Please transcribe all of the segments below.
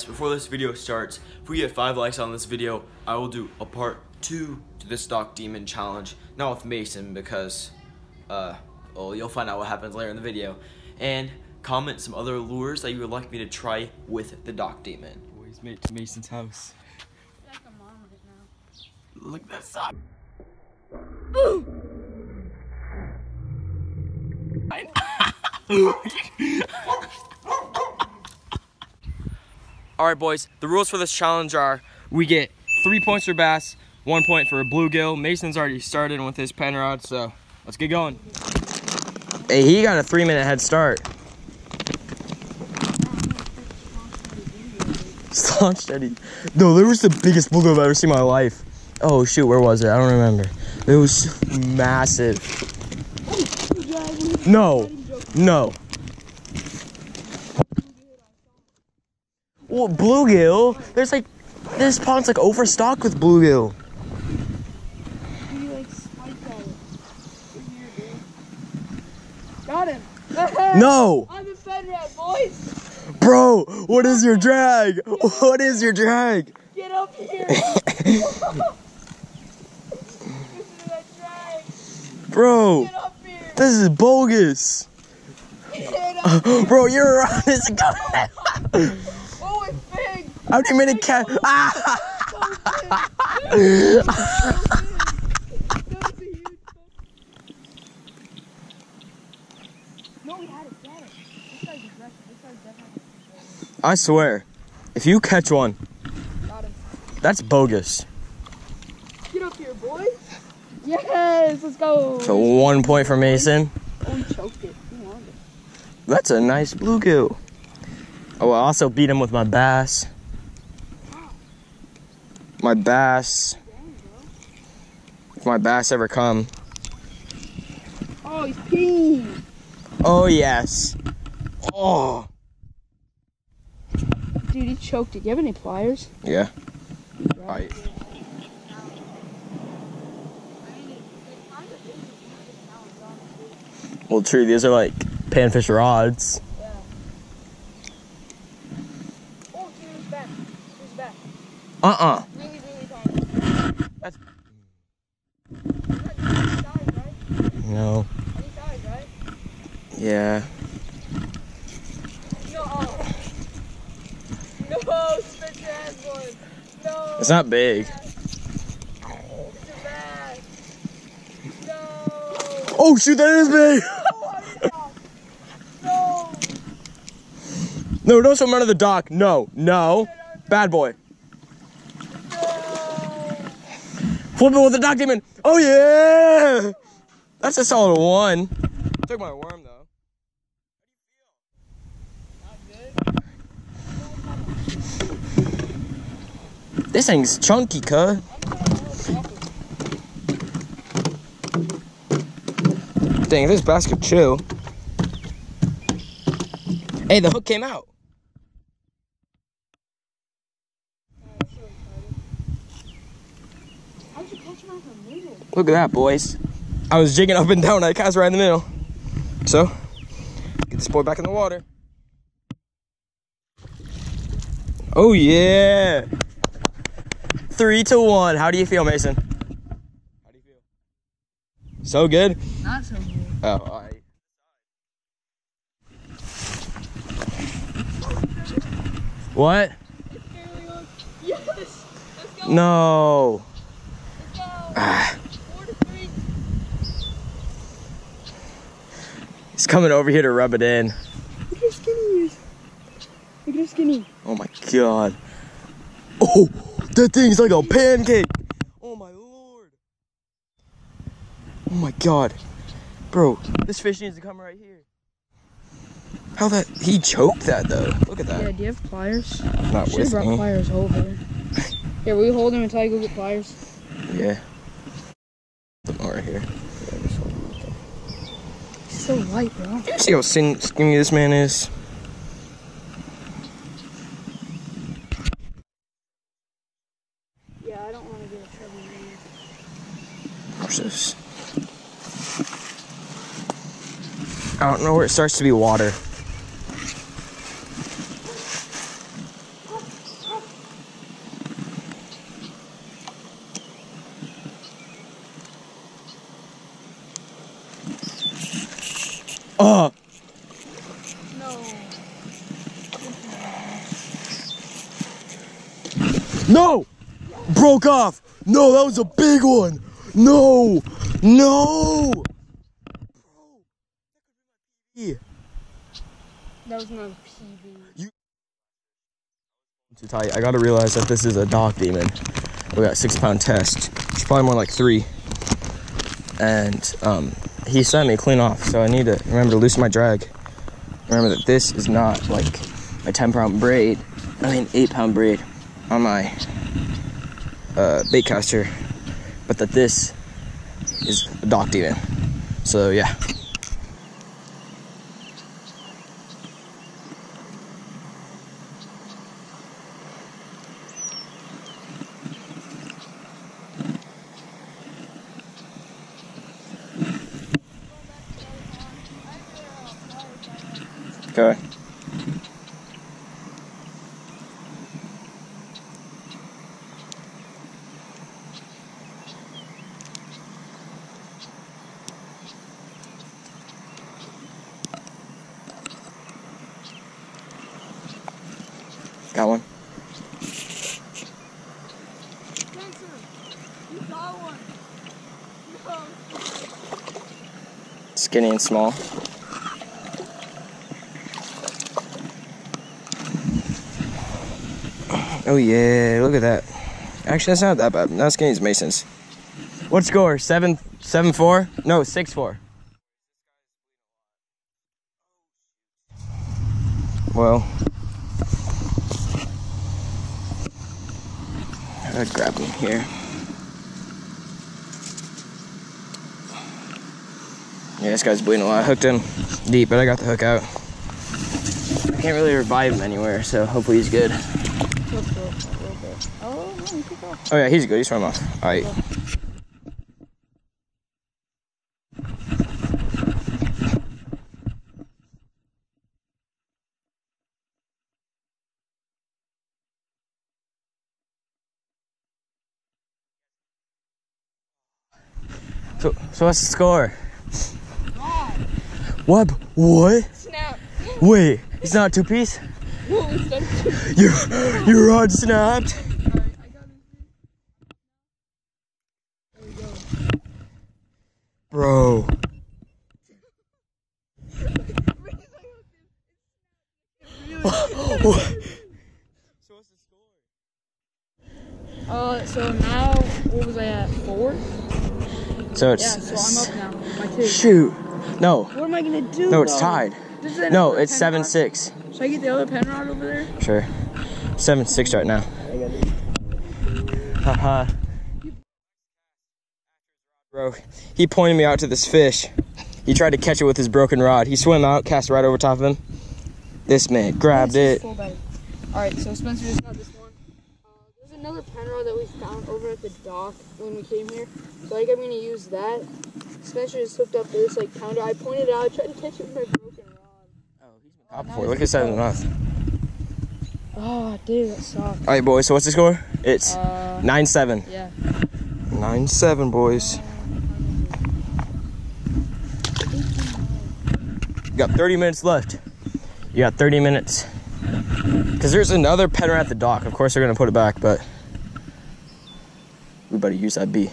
guys, before this video starts, if we get 5 likes on this video, I will do a part 2 to the Dock Demon challenge. Not with Mason, because, uh, well, you'll find out what happens later in the video. And comment some other lures that you would like me to try with the Dock Demon. Boys, made to Mason's house. like I'm on now. Look at that sock. Alright boys, the rules for this challenge are we get three points for bass, one point for a bluegill. Mason's already started with his pen rod, so let's get going. Hey, he got a three minute head start. Staunch steady. No, there was the biggest bluegill I've ever seen in my life. Oh shoot, where was it? I don't remember. It was massive. No, no. Well, bluegill. There's like this pond's like overstocked with bluegill. He like spiked at it. Got him. No, I'm a Fed rat, boys. bro. What is your drag? What is your drag? Get up here. Bro, Get up here. this is bogus. Get up. Bro, you're on this gun. It's big. How do you mean to catch? Ah! So big. That's a huge No, we had it. Get it. This guy's aggressive. This guy's definitely I swear, if you catch one, that's bogus. Get up here, boy. Yes, let's go. So one point for Mason. Oh, choked it. He wanted it. That's a nice bluegill. Oh, I also beat him with my bass. My bass. If my bass ever come. Oh, he's peeing. Oh yes. Oh. Dude, he choked it. Do you have any pliers? Yeah. Right. Well, true. These are like panfish rods. Oh, dude, he's back. He's back. Uh uh Really, really tiny. That's- Any size, right? No. Any size, right? Yeah. No. No, spit your ass, boy. No. It's not big. It's your back. No. Oh shoot! That is big. No. No, don't swim under the dock. No, no. Bad boy. No. Flip it with the dock demon. Oh yeah. That's a solid one. Took my worm though. This thing's chunky, cuh. Dang, this basket chill. Hey, the hook came out. Look at that, boys. I was jigging up and down. I cast right in the middle. So, get this boy back in the water. Oh, yeah. Three to one. How do you feel, Mason? How do you feel? So good? Not so good. Oh, all right. What? Yes. Let's go. No. Let's go. Ah, Four to three. he's coming over here to rub it in. Look how skinny he is. Look at how skinny. Oh my god. Oh, that thing's like a pancake. Oh my lord. Oh my god. Bro, this fish needs to come right here. How that he choked that though. Look at that. Yeah, do you have pliers? Not Should have brought me. pliers over. Here, will you hold him until I go get pliers? Yeah. Them right here. He's so light, bro. You see how skinny this man is? don't know where it starts to be water. Oh. No! Broke off! No, that was a big one! No! No! That was a. Too tight. I gotta realize that this is a dock demon. We got six pound test. It's probably more like three. And um, he sent me clean off, so I need to remember to loosen my drag. Remember that this is not like my 10 pound braid. I mean, 8 pound braid on my uh, bait caster, but that this is a dock demon. So, yeah. Okay. Got one. Spencer, you got one. No. Skinny and small. Oh yeah, look at that. Actually, that's not that bad. Skinny as Mason's. What score? Seven, seven four? No, six four. Well, I'd grab him here. Yeah, this guy's bleeding a lot. I hooked him deep, but I got the hook out. I can't really revive him anywhere, so hopefully he's good. Let's go a little bit. Oh, no, you yeah, he's good. He's swim off. Uh, All right. So, so what's the score? What? What? Snap. Wait, it's not two piece. What was that? Your your rod snapped. Bro. Uh, so now, what was I at? Four? So Yeah, it's so I'm up now. My two. shoot. No, What am I gonna do? no, it's though? tied. This is No, it's seven rod. six. Should I get the other pen rod over there? Sure. Seven six right now. Haha. Bro, he pointed me out to this fish. He tried to catch it with his broken rod. He swam out, cast right over top of him. This man grabbed it. Alright, so Spencer just got this one. Uh, there's another pen rod that we found over at the dock when we came here. So I think I'm gonna use that. Spencer just hooked up this like pounder. I pointed it out, I tried to catch it with my broken rod. Top before. Look at seven mouth. Oh, dude, that sucks. All right, boys. So what's the score? It's Uh, nine seven. yeah. Nine seven, boys. Got 30 minutes left. You got 30 minutes. Because there's another pen rod at the dock. Of course, they're going to put it back, but we better use that B.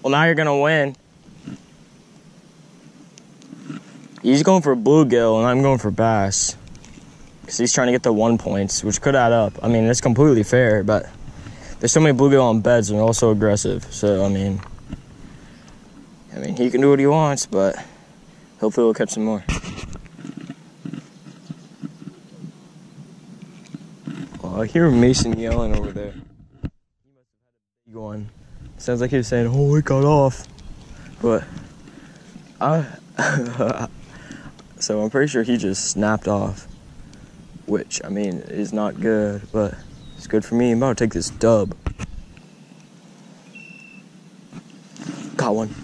Well, now you're going to win. He's going for bluegill, and I'm going for bass. Because he's trying to get the one points, which could add up. I mean, it's completely fair, but there's so many bluegill on beds, and they're all so aggressive. So, I mean, I mean, he can do what he wants, but hopefully we'll catch some more. Oh, I hear Mason yelling over there. He must. Sounds like he was saying, "Oh, it got off," but I. so I'm pretty sure he just snapped off, which I mean is not good, but it's good for me. I'm about to take this dub. Got one.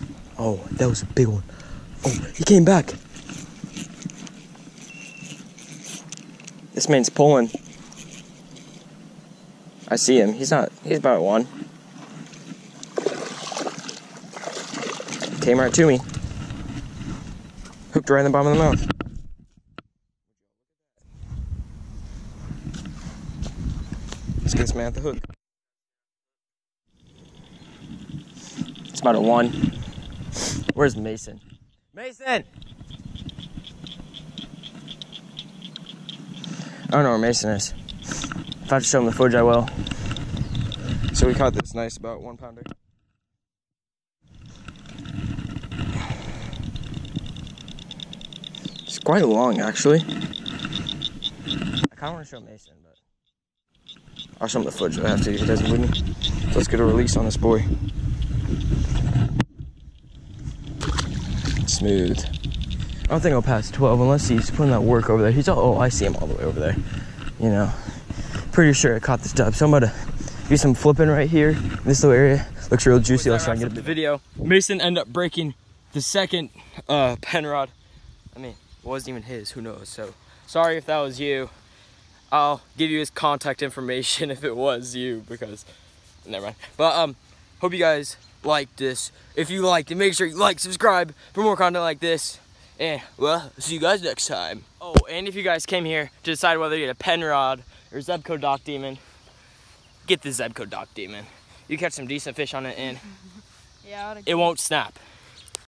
Oh, that was a big one. Oh, he came back. This man's pulling. I see him. He's not. He's about one. Came right to me. Hooked right in the bottom of the mouth. Let's get this man at the hook. It's about a one. Where's Mason? Mason! I don't know where Mason is. If I have to show him the footage, I will. So we caught this nice about one pounder. It's quite long, actually. I kind of want to show Mason, but I'll show him the footage. I have to. He doesn't with me. So let's get a release on this boy. Smooth. I don't think I'll pass 12 unless he's putting that work over there. He's all, oh, I see him all the way over there. You know, pretty sure I caught this dub. So I'm about to do some flipping right here. This little area looks real juicy. Let's try and get a the bit. video. Mason ended up breaking the second uh, pen rod. I mean, it wasn't even his. Who knows? So sorry if that was you. I'll give you his contact information if it was you because never mind. But um, hope you guys liked this. If you liked it, make sure you like, subscribe for more content like this. And well, see you guys next time. Oh, and if you guys came here to decide whether you get a Penrod or Zebco Dock Demon, get the Zebco Dock Demon. You catch some decent fish on it and Yeah. it won't snap.